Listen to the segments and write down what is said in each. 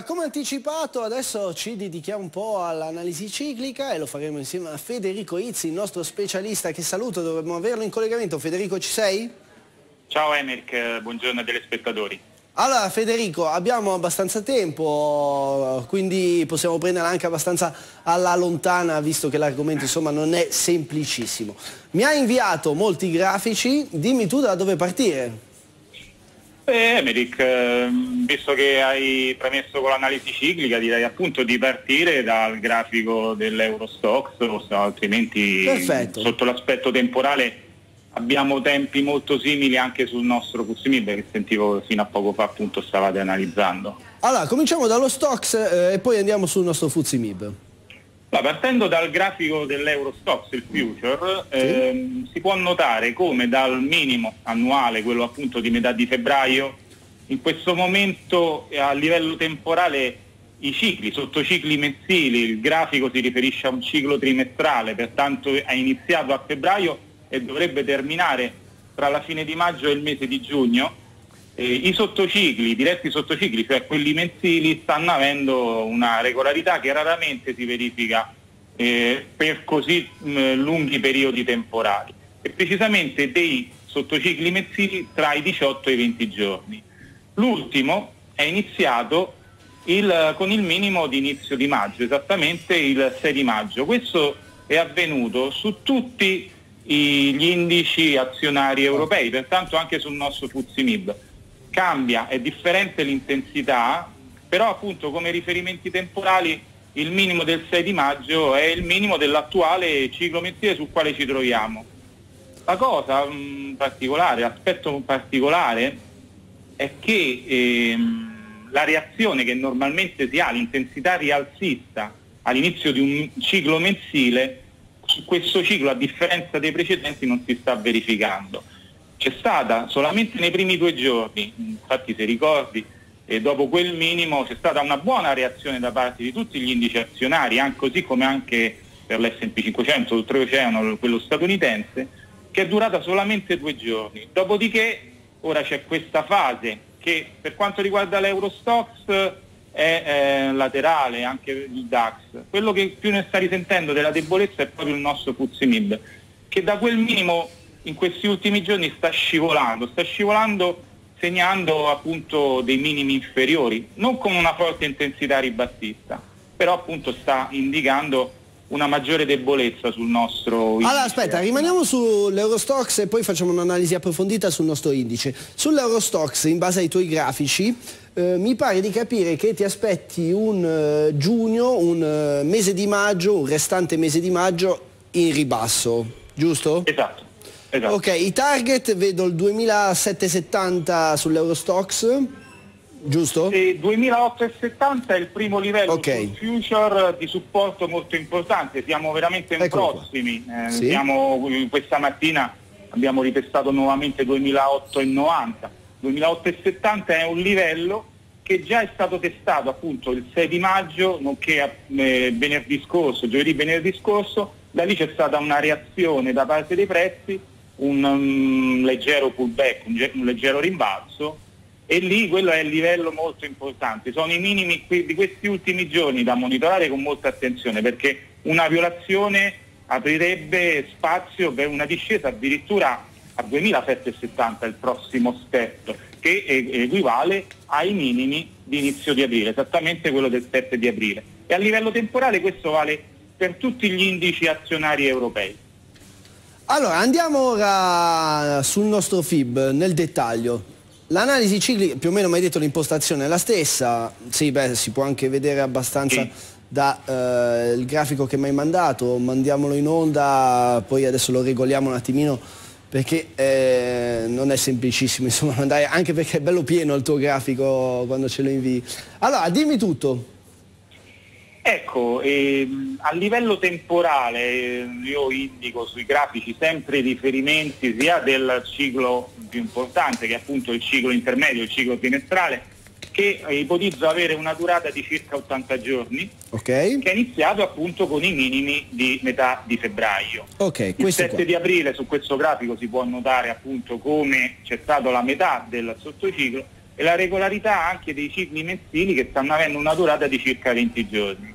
Allora, come anticipato, adesso ci dedichiamo un po' all'analisi ciclica e lo faremo insieme a Federico Izzi, il nostro specialista che saluto, dovremmo averlo in collegamento. Federico, ci sei? Ciao Emeric, buongiorno ai telespettatori. Allora Federico, abbiamo abbastanza tempo, quindi possiamo prenderla anche abbastanza alla lontana, visto che l'argomento insomma non è semplicissimo. Mi hai inviato molti grafici, dimmi tu da dove partire. Eh, Emeric, ehm, visto che hai premesso con l'analisi ciclica, direi appunto di partire dal grafico dell'Eurostox, altrimenti Perfetto. sotto l'aspetto temporale abbiamo tempi molto simili anche sul nostro QSMIB che sentivo fino a poco fa appunto stavate analizzando. Allora, cominciamo dallo Stox eh, e poi andiamo sul nostro FUZIMIB. Partendo dal grafico dell'Eurostox, il future, sì. ehm, si può notare come dal minimo annuale, quello appunto di metà di febbraio, in questo momento a livello temporale i cicli, sottocicli mensili, il grafico si riferisce a un ciclo trimestrale, pertanto è iniziato a febbraio e dovrebbe terminare tra la fine di maggio e il mese di giugno, eh, i sottocicli, i diretti sottocicli, cioè quelli mensili, stanno avendo una regolarità che raramente si verifica eh, per così mh, lunghi periodi temporali e precisamente dei sottocicli mensili tra i 18 e i 20 giorni. L'ultimo è iniziato il, con il minimo di inizio di maggio, esattamente il 6 di maggio. Questo è avvenuto su tutti gli indici azionari europei, pertanto anche sul nostro FTSE Cambia, è differente l'intensità, però appunto come riferimenti temporali il minimo del 6 di maggio è il minimo dell'attuale ciclo mensile sul quale ci troviamo. La cosa mh, mm, particolare, l'aspetto particolare è che ehm, la reazione che normalmente si ha, l'intensità rialzista all'inizio di un ciclo mensile, questo ciclo, a differenza dei precedenti, non si sta verificando. C'è stata solamente nei primi due giorni, infatti se ricordi, e dopo quel minimo c'è stata una buona reazione da parte di tutti gli indici azionari, anche così come anche per l'S&P 500, oltreoceano, quello statunitense, che è durata solamente due giorni. Dopodiché ora c'è questa fase che per quanto riguarda l'Eurostox è eh, laterale anche il DAX. Quello che più ne sta risentendo della debolezza è proprio il nostro Fuzimib, che da quel minimo in questi ultimi giorni sta scivolando, sta scivolando segnando appunto dei minimi inferiori, non con una forte intensità ribassista, però appunto sta indicando una maggiore debolezza sul nostro indice. Allora aspetta, rimaniamo sull'Eurostox e poi facciamo un'analisi approfondita sul nostro indice. Sull'Eurostox, in base ai tuoi grafici, eh, mi pare di capire che ti aspetti un uh, giugno, un uh, mese di maggio, un restante mese di maggio in ribasso, giusto? Esatto. Esatto. Ok, i target vedo il 2770 sull'Eurostox giusto? E 2008,70 è il primo livello okay. future di supporto molto importante, siamo veramente Eccolo prossimi, eh, sì. siamo, questa mattina abbiamo ripestato nuovamente 2008,90, 2008,70 è un livello che già è stato testato appunto il 6 di maggio, nonché eh, venerdì scorso, giovedì venerdì scorso, da lì c'è stata una reazione da parte dei prezzi, un, un leggero pullback, un, un leggero rimbalzo e lì quello è il livello molto importante. Sono i minimi di questi ultimi giorni da monitorare con molta attenzione perché una violazione aprirebbe spazio per una discesa addirittura a 2770 il prossimo step che equivale ai minimi di inizio di aprile, esattamente quello del 7 di aprile. E a livello temporale questo vale per tutti gli indici azionari europei. Allora andiamo ora sul nostro FIB nel dettaglio. L'analisi ciclica, più o meno mi hai detto l'impostazione è la stessa, sì beh si può anche vedere abbastanza sì. dal eh, grafico che mi hai mandato, mandiamolo in onda, poi adesso lo regoliamo un attimino perché eh, non è semplicissimo insomma mandare, anche perché è bello pieno il tuo grafico quando ce lo invii. Allora dimmi tutto. Ecco, ehm, a livello temporale io indico sui grafici sempre riferimenti sia del ciclo più importante che è appunto il ciclo intermedio, il ciclo trimestrale, che ipotizzo avere una durata di circa 80 giorni, okay. che è iniziato appunto con i minimi di metà di febbraio. Okay, il 7 qua. di aprile su questo grafico si può notare appunto come c'è stata la metà del sottociclo e la regolarità anche dei cicli mensili che stanno avendo una durata di circa 20 giorni.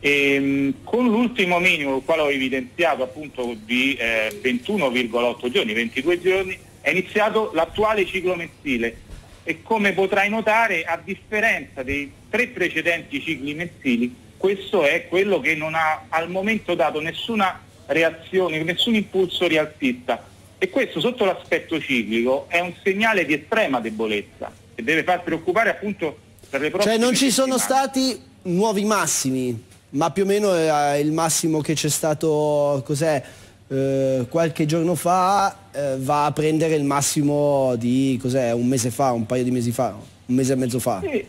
E, ehm, con l'ultimo minimo, il quale ho evidenziato appunto di eh, 21,8 giorni, 22 giorni, è iniziato l'attuale ciclo mensile e come potrai notare, a differenza dei tre precedenti cicli mensili, questo è quello che non ha al momento dato nessuna reazione, nessun impulso rialzista. E questo sotto l'aspetto ciclico è un segnale di estrema debolezza e deve far preoccupare appunto per le prossime Cioè non ci sono stati nuovi massimi? ma più o meno è il massimo che c'è stato cos'è, eh, qualche giorno fa eh, va a prendere il massimo di cos'è, un mese fa, un paio di mesi fa, un mese e mezzo fa. Sì.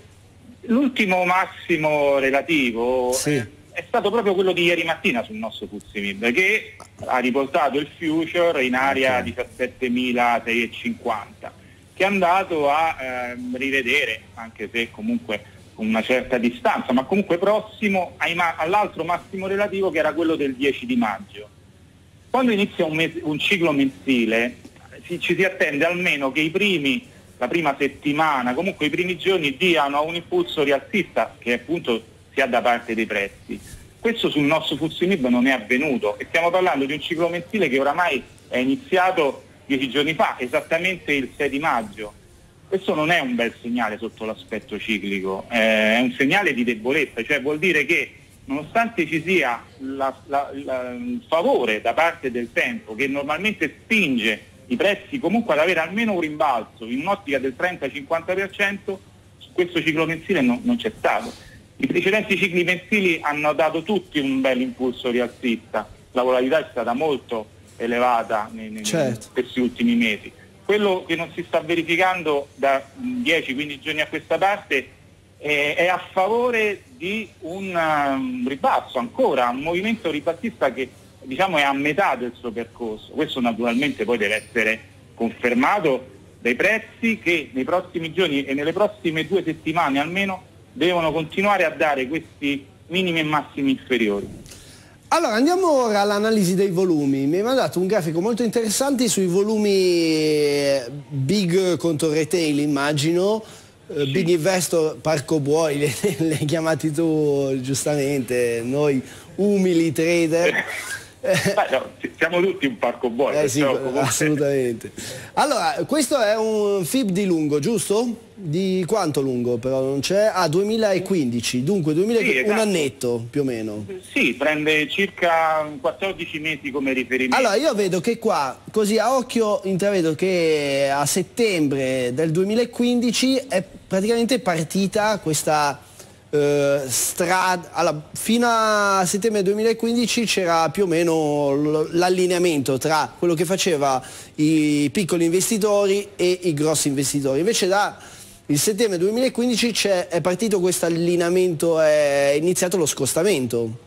L'ultimo massimo relativo sì. eh, è stato proprio quello di ieri mattina sul nostro Fuzimib che ha riportato il future in area okay. 17.650 che è andato a ehm, rivedere, anche se comunque con una certa distanza, ma comunque prossimo all'altro massimo relativo che era quello del 10 di maggio. Quando inizia un, mese, un ciclo mensile si, ci si attende almeno che i primi, la prima settimana, comunque i primi giorni diano un impulso rialzista che appunto si ha da parte dei prezzi. Questo sul nostro Fuzimib non è avvenuto e stiamo parlando di un ciclo mensile che oramai è iniziato dieci giorni fa, esattamente il 6 di maggio questo non è un bel segnale sotto l'aspetto ciclico, è un segnale di debolezza, cioè vuol dire che nonostante ci sia la, la, la, il favore da parte del tempo che normalmente spinge i prezzi comunque ad avere almeno un rimbalzo in un'ottica del 30-50%, su questo ciclo mensile no, non c'è stato. I precedenti cicli mensili hanno dato tutti un bel impulso rialzista, la volatilità è stata molto elevata nei, nei, certo. in questi ultimi mesi quello che non si sta verificando da 10-15 giorni a questa parte è, è a favore di un, um, ribasso ancora, un movimento ribassista che diciamo, è a metà del suo percorso. Questo naturalmente poi deve essere confermato dai prezzi che nei prossimi giorni e nelle prossime due settimane almeno devono continuare a dare questi minimi e massimi inferiori. Allora andiamo ora all'analisi dei volumi. Mi hai mandato un grafico molto interessante sui volumi eh, big contro retail immagino. Eh, sì. Big Investor, Parco Buoi, le, le chiamati tu giustamente, noi umili trader. Beh, no, siamo tutti un parco buono. Eh sì, comunque... assolutamente. Allora, questo è un FIB di lungo, giusto? Di quanto lungo però non c'è? Ah, 2015, dunque 2015, sì, esatto. un annetto più o meno. Sì, prende circa 14 mesi come riferimento. Allora, io vedo che qua, così a occhio, intravedo che a settembre del 2015 è praticamente partita questa eh, strada, allora, fino a settembre 2015 c'era più o meno l'allineamento tra quello che faceva i piccoli investitori e i grossi investitori. Invece da il settembre 2015 è partito questo allineamento, è iniziato lo scostamento.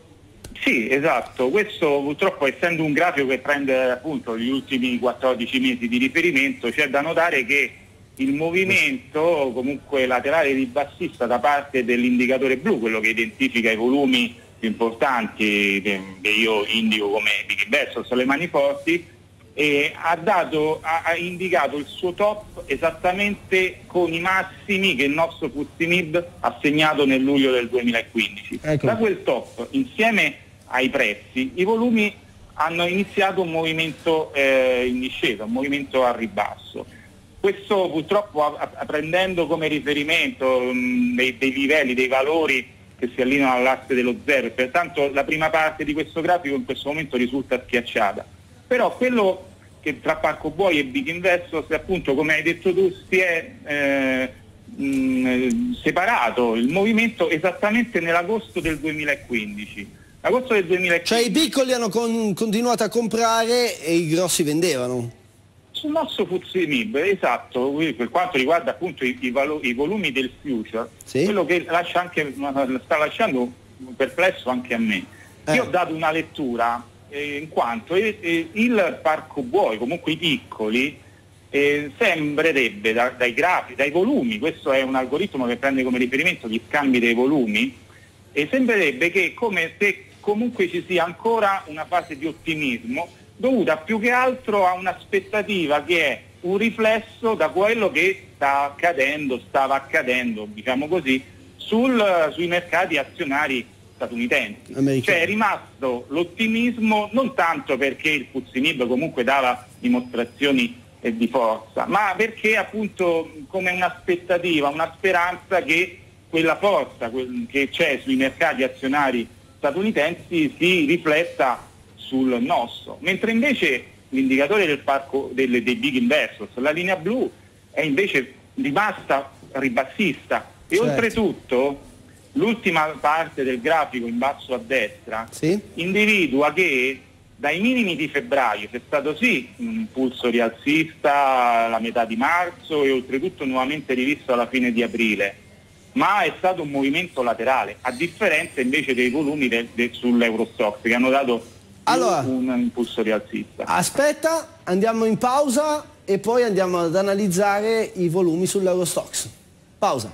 Sì, esatto. Questo purtroppo essendo un grafico che prende appunto gli ultimi 14 mesi di riferimento, c'è da notare che il movimento comunque laterale ribassista da parte dell'indicatore blu, quello che identifica i volumi più importanti che io indico come Big Investors, le mani forti, e ha, dato, ha, ha, indicato il suo top esattamente con i massimi che il nostro Fuzimib ha segnato nel luglio del 2015. Ecco. Da quel top, insieme ai prezzi, i volumi hanno iniziato un movimento eh, in discesa, un movimento a ribasso. Questo purtroppo prendendo come riferimento mh, dei, dei, livelli, dei valori che si allineano all'asse dello zero, pertanto la prima parte di questo grafico in questo momento risulta schiacciata. Però quello che tra Parco Buoi e Big Investors appunto come hai detto tu si è eh, mh, separato il movimento esattamente nell'agosto del 2015. Agosto del 2015. Cioè i piccoli hanno con, continuato a comprare e i grossi vendevano? Sul nostro Fuzimib, esatto, per quanto riguarda appunto i, i, i volumi del future, sì? quello che lascia anche, sta lasciando perplesso anche a me. Eh. Io ho dato una lettura eh, in quanto eh, eh, il parco buoi, comunque i piccoli, eh, sembrerebbe da, dai grafi, dai volumi, questo è un algoritmo che prende come riferimento gli scambi dei volumi, e sembrerebbe che come se comunque ci sia ancora una fase di ottimismo dovuta più che altro a un'aspettativa che è un riflesso da quello che sta accadendo, stava accadendo, diciamo così, sul, sui mercati azionari statunitensi. Americano. Cioè è rimasto l'ottimismo non tanto perché il Puzzinib comunque dava dimostrazioni eh, di forza, ma perché appunto come un'aspettativa, una speranza che quella forza che c'è sui mercati azionari statunitensi si rifletta sul nostro, mentre invece l'indicatore del parco delle, dei big investors, la linea blu, è invece rimasta ribassista e certo. oltretutto l'ultima parte del grafico in basso a destra sì. individua che dai minimi di febbraio c'è stato sì un impulso rialzista alla metà di marzo e oltretutto nuovamente rivisto alla fine di aprile, ma è stato un movimento laterale, a differenza invece dei volumi de, de, sull'Eurostox che hanno dato allora, un impulso rialzista. Aspetta, andiamo in pausa e poi andiamo ad analizzare i volumi sull'Eurostox. Pausa.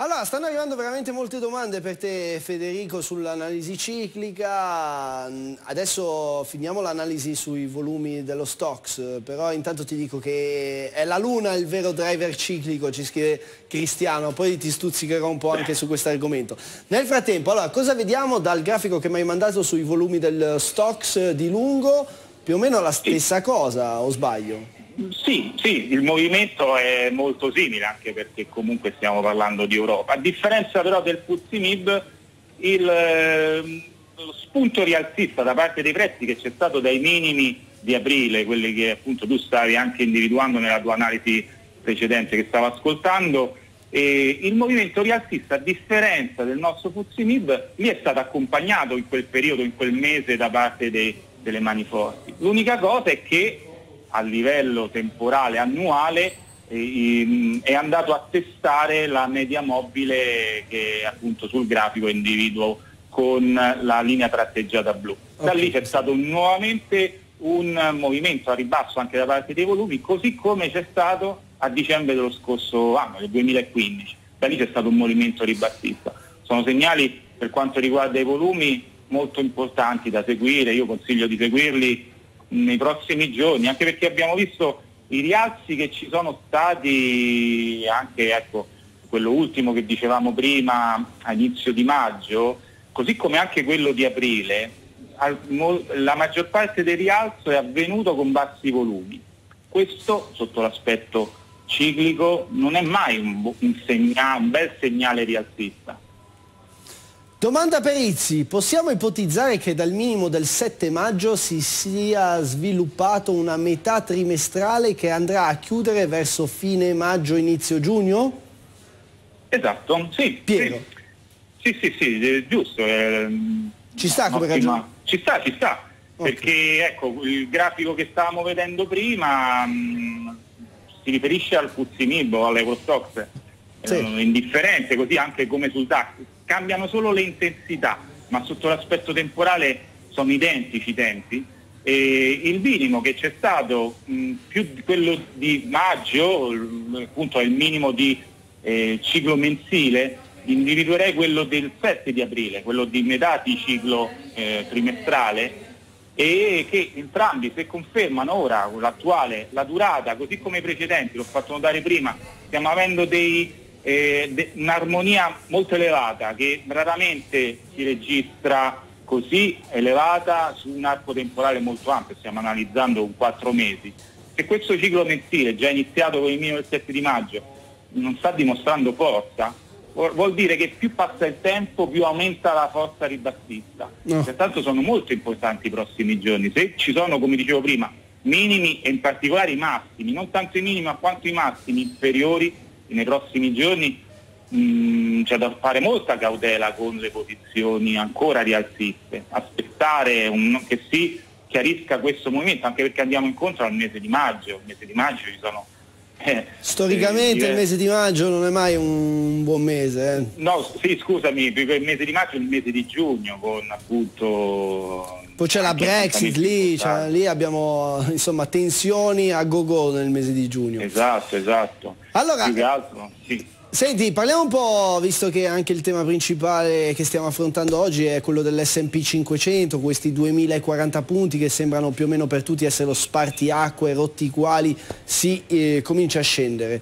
Allora, stanno arrivando veramente molte domande per te Federico sull'analisi ciclica, adesso finiamo l'analisi sui volumi dello Stocks, però intanto ti dico che è la Luna il vero driver ciclico, ci scrive Cristiano, poi ti stuzzicherò un po' anche su questo argomento. Nel frattempo, allora, cosa vediamo dal grafico che mi hai mandato sui volumi del Stocks di lungo? Più o meno la stessa cosa, o sbaglio? Sì, sì, il movimento è molto simile anche perché comunque stiamo parlando di Europa. A differenza però del Puzzinib, il eh, spunto rialzista da parte dei prezzi che c'è stato dai minimi di aprile, quelli che appunto tu stavi anche individuando nella tua analisi precedente che stavo ascoltando, e il movimento rialzista a differenza del nostro Puzzinib lì è stato accompagnato in quel periodo, in quel mese da parte dei, delle mani forti. L'unica cosa è che a livello temporale annuale eh, è andato a testare la media mobile che appunto sul grafico individuo con la linea tratteggiata blu. Da okay. lì c'è stato nuovamente un movimento a ribasso anche da parte dei volumi, così come c'è stato a dicembre dello scorso anno, del 2015. Da lì c'è stato un movimento ribassista. Sono segnali per quanto riguarda i volumi molto importanti da seguire, io consiglio di seguirli nei prossimi giorni, anche perché abbiamo visto i rialzi che ci sono stati anche ecco, quello ultimo che dicevamo prima a inizio di maggio, così come anche quello di aprile, la maggior parte del rialzo è avvenuto con bassi volumi. Questo sotto l'aspetto ciclico non è mai un, segnale, un bel segnale rialzista. Domanda Perizzi, possiamo ipotizzare che dal minimo del 7 maggio si sia sviluppato una metà trimestrale che andrà a chiudere verso fine maggio, inizio giugno? Esatto, sì. Piero? Sì, sì, sì, sì giusto. Eh, ci sta come ragione? Ci sta, ci sta. Okay. Perché ecco, il grafico che stavamo vedendo prima mh, mm, si riferisce al Puzzinib o all'Eurostox, sì. eh, indifferente, così anche come sul DAX cambiano solo le intensità, ma sotto l'aspetto temporale sono identici i tempi. E il minimo che c'è stato, mh, più di quello di maggio, appunto è il minimo di eh, ciclo mensile, individuerei quello del 7 di aprile, quello di metà di ciclo eh, trimestrale e che entrambi se confermano ora l'attuale, la durata, così come i precedenti, l'ho fatto notare prima, stiamo avendo dei eh, un'armonia molto elevata che raramente si registra così elevata su un arco temporale molto ampio, stiamo analizzando un quattro mesi. Se questo ciclo mensile, già iniziato con il minimo del 7 di maggio, non sta dimostrando forza, vuol dire che più passa il tempo più aumenta la forza ribassista. No. Pertanto sono molto importanti i prossimi giorni. Se ci sono, come dicevo prima, minimi e in particolare i massimi, non tanto i minimi ma quanto i massimi inferiori, nei prossimi giorni mh, mm, c'è da fare molta cautela con le posizioni ancora rialziste, aspettare un, che si chiarisca questo movimento, anche perché andiamo incontro al mese di maggio, il mese di maggio ci sono eh, Storicamente eh, il mese di maggio non è mai un buon mese. Eh. No, sì, scusami, il mese di maggio è il mese di giugno con appunto... Poi c'è la Brexit lì, cioè, lì abbiamo insomma tensioni a go-go nel mese di giugno. Esatto, esatto. Allora, altro, sì. Senti, parliamo un po', visto che anche il tema principale che stiamo affrontando oggi è quello dell'S&P 500, questi 2040 punti che sembrano più o meno per tutti essere lo spartiacque rotti i quali si eh, comincia a scendere.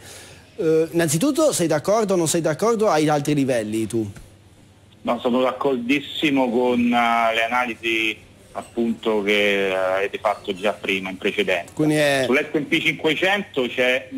Eh, innanzitutto sei d'accordo o non sei d'accordo ai altri livelli tu? No, sono d'accordissimo con uh, le analisi appunto che uh, avete fatto già prima in precedenza. È... Sull'S&P 500 c'è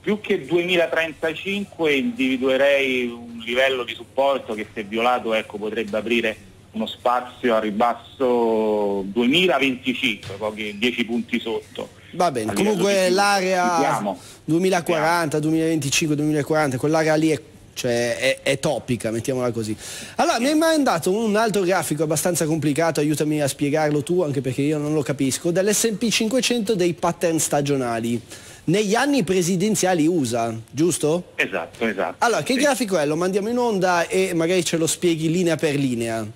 più che 2035 individuerei un livello di supporto che se violato ecco, potrebbe aprire uno spazio a ribasso 2025, pochi 10 punti sotto. Va bene, comunque l'area 2040, 2025, 2040, quell'area lì è cioè è, è, topica, mettiamola così. Allora, mi hai mandato un altro grafico abbastanza complicato, aiutami a spiegarlo tu, anche perché io non lo capisco, dell'S&P 500 dei pattern stagionali negli anni presidenziali USA, giusto? Esatto, esatto. Allora, che sì. grafico è? Lo mandiamo in onda e magari ce lo spieghi linea per linea.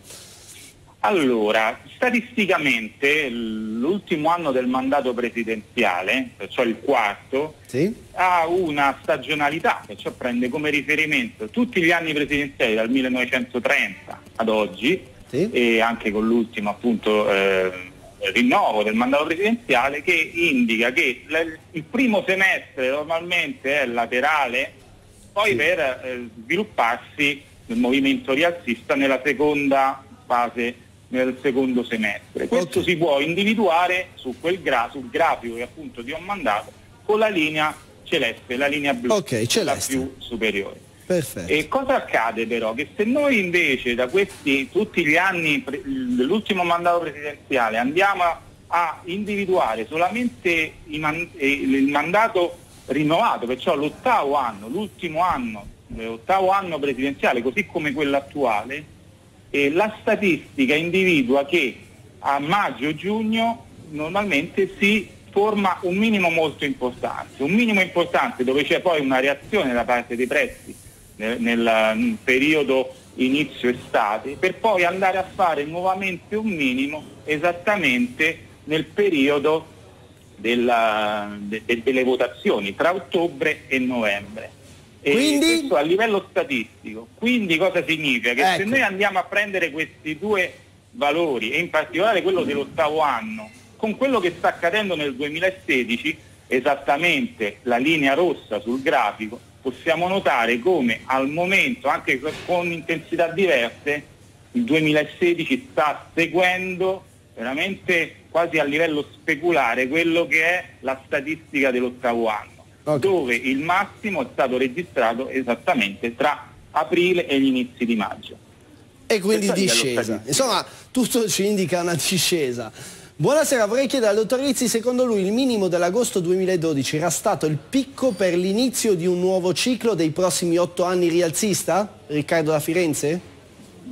Allora, statisticamente l'ultimo anno del mandato presidenziale, cioè il quarto, sì. ha una stagionalità, che cioè prende come riferimento tutti gli anni presidenziali dal 1930 ad oggi sì. e anche con l'ultimo appunto eh, rinnovo del mandato presidenziale che indica che il primo semestre normalmente è laterale, poi per eh, svilupparsi il movimento rialzista nella seconda fase, nel secondo semestre. Questo okay. si può individuare su quel gra- sul grafico che appunto ti ho mandato con la linea celeste, la linea blu, okay, la più superiore. Perfetto. E cosa accade però? Che se noi invece da questi tutti gli anni dell'ultimo mandato presidenziale andiamo a individuare solamente eh, il mandato rinnovato, perciò l'ottavo anno, l'ultimo anno, l'ottavo anno presidenziale, così come quello attuale, eh, la statistica individua che a maggio-giugno normalmente si forma un minimo molto importante, un minimo importante dove c'è poi una reazione da parte dei prezzi nel, nel periodo inizio estate, per poi andare a fare nuovamente un minimo esattamente nel periodo della, de, de, delle votazioni tra ottobre e novembre. E Quindi? questo a livello statistico. Quindi cosa significa? Che ecco. se noi andiamo a prendere questi due valori e in particolare quello dell'ottavo anno con quello che sta accadendo nel 2016, esattamente la linea rossa sul grafico, possiamo notare come al momento, anche con intensità diverse, il 2016 sta seguendo veramente quasi a livello speculare quello che è la statistica dell'ottavo anno, okay. dove il massimo è stato registrato esattamente tra aprile e gli inizi di maggio. E quindi discesa. Insomma, tutto ci indica una discesa. Buonasera, vorrei chiedere al dottor Rizzi, secondo lui il minimo dell'agosto 2012 era stato il picco per l'inizio di un nuovo ciclo dei prossimi otto anni rialzista? Riccardo da Firenze?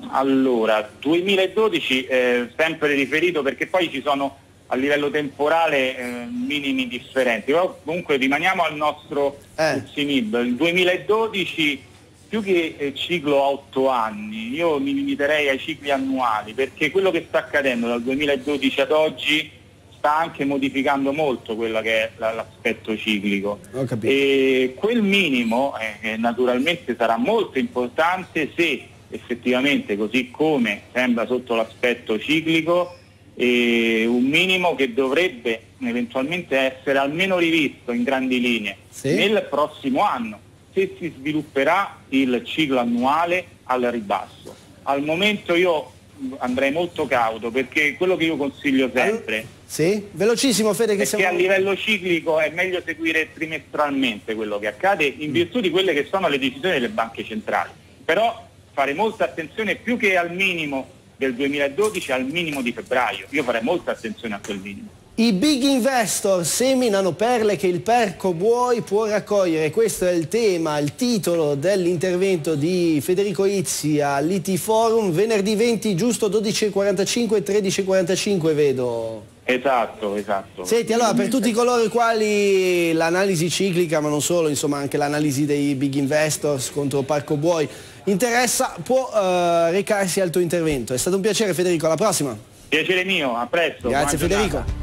Allora, 2012 eh, sempre riferito perché poi ci sono a livello temporale eh, minimi differenti, però comunque rimaniamo al nostro eh. CIMIB. Il 2012 più che eh, ciclo a otto anni, io mi limiterei ai cicli annuali, perché quello che sta accadendo dal 2012 ad oggi sta anche modificando molto quello che è l'aspetto ciclico. E quel minimo eh, naturalmente sarà molto importante se effettivamente, così come sembra sotto l'aspetto ciclico, eh, un minimo che dovrebbe eventualmente essere almeno rivisto in grandi linee sì. nel prossimo anno se si svilupperà il ciclo annuale al ribasso. Al momento io andrei molto cauto perché quello che io consiglio sempre sì, velocissimo Fede che siamo... a livello ciclico è meglio seguire trimestralmente quello che accade in virtù di quelle che sono le decisioni delle banche centrali. Però fare molta attenzione più che al minimo del 2012 al minimo di febbraio. Io farei molta attenzione a quel minimo. I big investor seminano perle che il perco buoi può raccogliere. Questo è il tema, il titolo dell'intervento di Federico Izzi all'IT Forum venerdì 20, giusto 12.45 e 13.45 vedo. Esatto, esatto. Senti, allora per tutti coloro i quali l'analisi ciclica, ma non solo, insomma anche l'analisi dei big investors contro Parco Buoi interessa, può uh, recarsi al tuo intervento. È stato un piacere Federico, alla prossima. Piacere mio, a presto. Grazie Federico. Giuro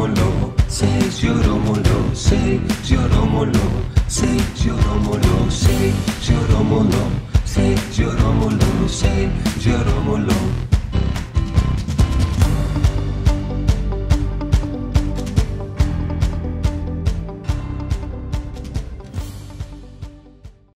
yoromolo, seis yoromolo, seis yoromolo, seis yoromolo, seis yoromolo, seis yoromolo, seis yoromolo.